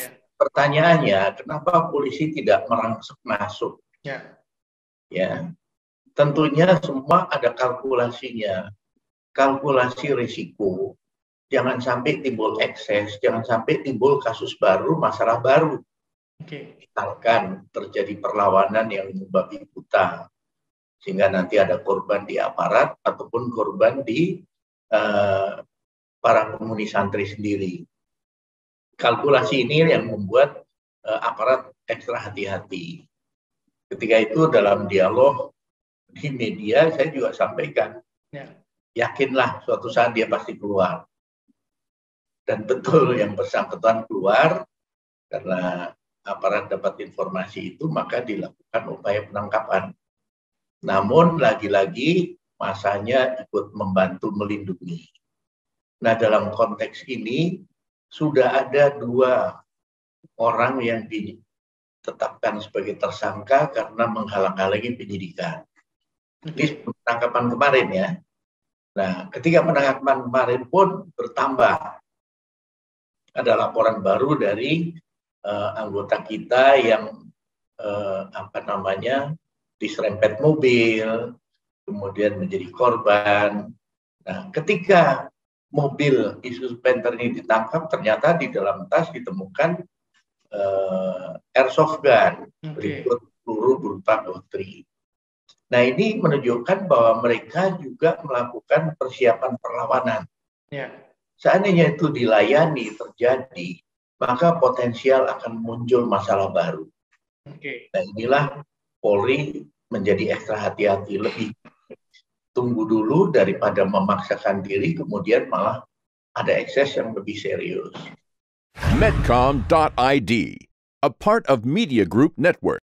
Ya. Pertanyaannya, kenapa polisi tidak merangsek masuk? Ya. Ya, tentunya semua ada kalkulasinya. Kalkulasi risiko. Jangan sampai timbul ekses, jangan sampai timbul kasus baru, masalah baru. Oke. Misalkan terjadi perlawanan yang membabi buta, sehingga nanti ada korban di aparat ataupun korban di uh, para penghuni santri sendiri. Kalkulasi ini yang membuat uh, aparat ekstra hati-hati. Ketika itu dalam dialog di media saya juga sampaikan, ya. yakinlah suatu saat dia pasti keluar. Dan betul yang bersangkutan keluar karena aparat dapat informasi itu maka dilakukan upaya penangkapan. Namun lagi-lagi masanya ikut membantu melindungi. Nah dalam konteks ini sudah ada dua orang yang ditetapkan sebagai tersangka karena menghalang-halangi penyidikan. Ini penangkapan kemarin ya. Nah ketika penangkapan kemarin pun bertambah. Ada laporan baru dari uh, anggota kita yang uh, apa namanya diserempet mobil, kemudian menjadi korban. Nah, ketika mobil Isuzu Panther ini ditangkap, ternyata di dalam tas ditemukan uh, airsoft gun okay. berikut peluru berupa dotri. Nah, ini menunjukkan bahwa mereka juga melakukan persiapan perlawanan. Yeah. Seandainya itu dilayani terjadi, maka potensial akan muncul masalah baru. Okay. Nah, inilah Polri menjadi ekstra hati-hati lebih tunggu dulu daripada memaksakan diri kemudian malah ada ekses yang lebih serius. Medcom.id, a part of Media Group Network.